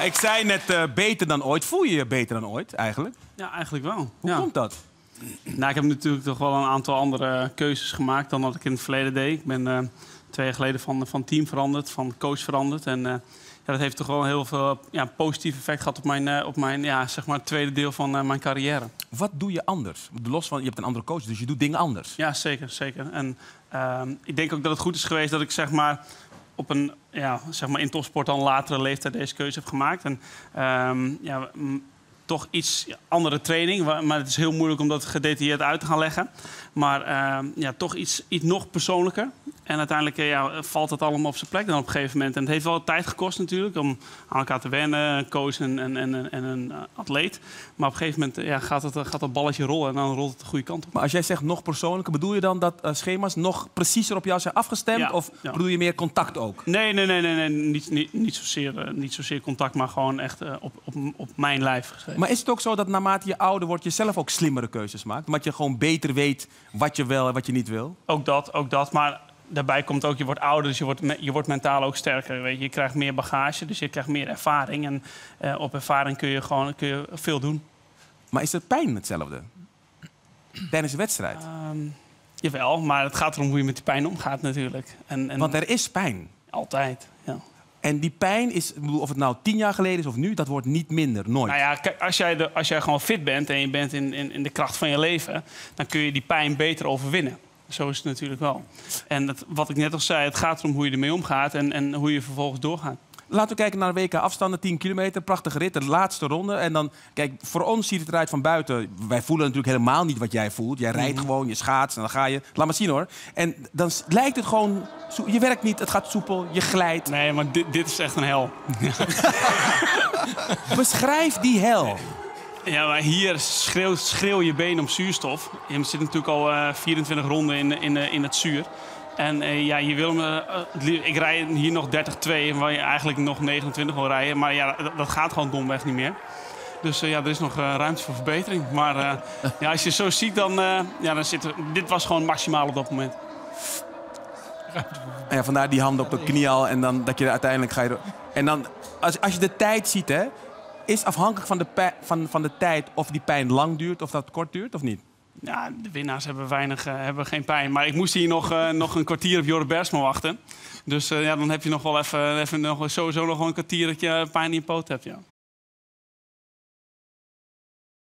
Ik zei net eh, beter dan ooit. Voel je je beter dan ooit eigenlijk? Ja, eigenlijk wel. Hoe ja. komt dat? Nou, ik heb natuurlijk toch wel een aantal andere keuzes gemaakt dan wat ik in het verleden deed. Ik ben eh, twee jaar geleden van, van team veranderd, van coach veranderd. En eh, ja, dat heeft toch wel heel veel ja, positief effect gehad op mijn, op mijn ja, zeg maar, tweede deel van mijn carrière. Wat doe je anders? Los van, je hebt een andere coach, dus je doet dingen anders. Ja, zeker, zeker. En ehm, ik denk ook dat het goed is geweest dat ik zeg maar op een ja, zeg maar in topsport een latere leeftijd deze keuze heb gemaakt. En ehm, ja, toch iets andere training, maar het is heel moeilijk om dat gedetailleerd uit te gaan leggen. Maar ehm, ja, toch iets, iets nog persoonlijker. En uiteindelijk eh, ja, valt het allemaal op zijn plek dan op een gegeven moment. En het heeft wel tijd gekost natuurlijk om aan elkaar te wennen, een coach en, en, en, en een eh, atleet. Maar op een gegeven moment eh, ja, gaat, het, gaat dat balletje rollen en dan rolt het de goede kant op. Maar als jij zegt nog persoonlijker, bedoel je dan dat schema's nog preciezer op jou zijn afgestemd? Ja, Of ja. bedoel je meer contact ook? Nee, nee, nee, nee, nee. Niet, niet, niet, zozeer, niet zozeer contact, maar gewoon echt op, op, op mijn lijf geschreven. Maar is het ook zo dat naarmate je ouder wordt, je zelf ook slimmere keuzes maakt? Omdat je gewoon beter weet wat je wel en wat je niet wil? Ook dat, ook dat. Maar daarbij komt ook, je wordt ouder, dus je wordt, je wordt mentaal ook sterker. Weet je. je krijgt meer bagage, dus je krijgt meer ervaring. En eh, op ervaring kun je gewoon kun je veel doen. Maar is de pijn hetzelfde? Tijdens de wedstrijd? Ehm, jawel, maar het gaat erom hoe je met die pijn omgaat natuurlijk. En, en Want er is pijn. altijd, ja. En die pijn is, ik bedoel, of het nou tien jaar geleden is of nu, dat wordt niet minder, nooit. Nou ja, kijk, als jij, de, als jij gewoon fit bent en je bent in, in, in de kracht van je leven... dan kun je die pijn beter overwinnen. Zo is het natuurlijk wel. En wat ik net al zei, het gaat erom hoe je ermee omgaat... en, en hoe je vervolgens doorgaat. Laten we kijken naar de WK afstanden, 10 kilometer, prachtige rit, de laatste ronde. En dan, kijk, voor ons ziet het eruit van buiten. Wij voelen natuurlijk helemaal niet wat jij voelt. Jij rijdt gewoon, je schaats en dan ga je. Laat maar zien hoor. En dan lijkt het gewoon, je werkt niet, het gaat soepel, je glijdt. Nee, maar dit, dit is echt een hel. Beschrijf die hel. Ja, maar hier schreeuw, schreeuw je been om zuurstof. Je zit natuurlijk al eh, 24 ronden in, in, eh, in het zuur. En eh, ja, je wil me, ik rij hier nog 30-2, waar je eigenlijk nog 29 wil rijden. Maar ja, dat, gaat gewoon domweg niet meer. Dus ja, er is nog ruimte voor verbetering. Maar ja, als je zo ziet, dan, ja, dan zit er, dit was gewoon maximaal op dat moment. En ja, vandaar die handen op de knie al en dan dat je uiteindelijk ga je... En dan, als, als je de tijd ziet, hè, is afhankelijk van de, van, van de tijd of die pijn lang duurt of dat kort duurt of niet? Ja, de winnaars hebben, weinig, eh, hebben geen pijn. Maar ik moest hier nog, eh, nog een kwartier op Jorre Bersma wachten. Dus eh, ja, dan heb je nog wel even, even nog, sowieso nog wel een kwartier dat je pijn in je poot hebt. Ja.